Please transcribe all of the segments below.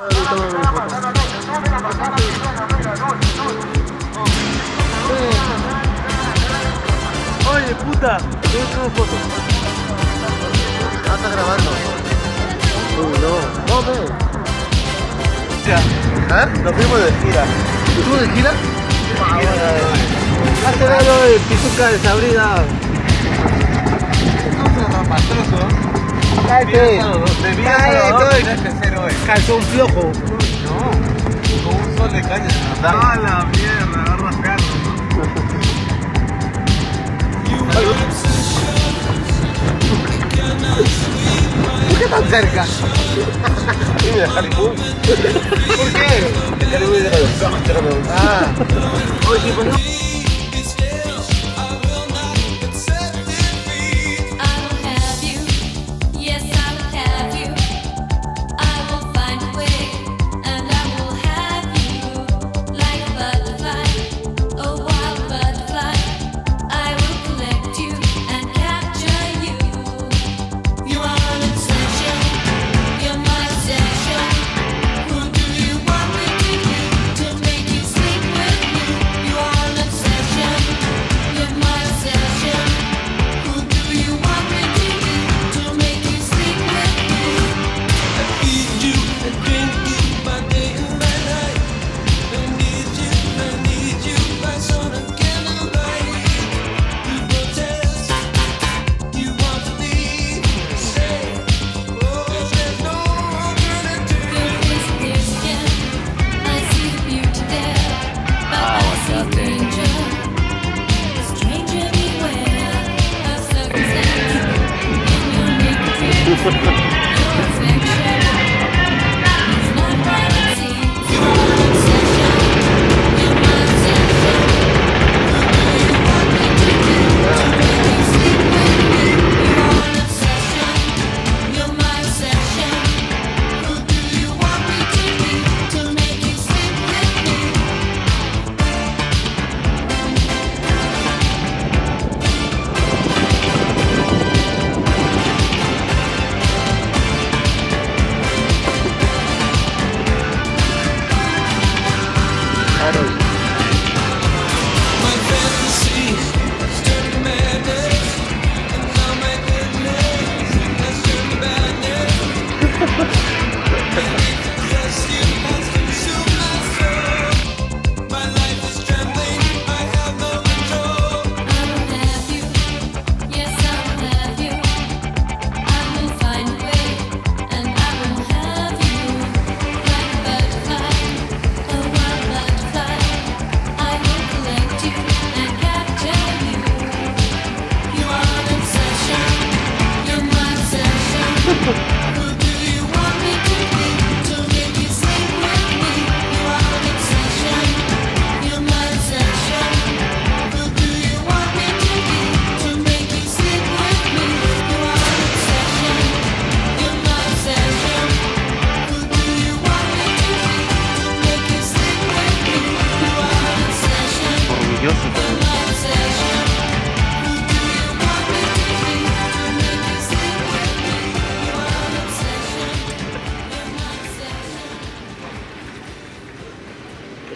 Oye, puta, tengo que una foto. Ah, está grabando. Uy, no. No, ve. ¿Ah? Nos fuimos de gira. ¿Nos fuimos de gira? Hazte ah, ver lo de Pituca desabrida. Cae, Cae, flojo. No, un sol de caña. A la mierda, ¿Por qué tan cerca? ¿Por qué? Ah. Pues. claro.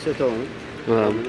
siêu trộm vâng.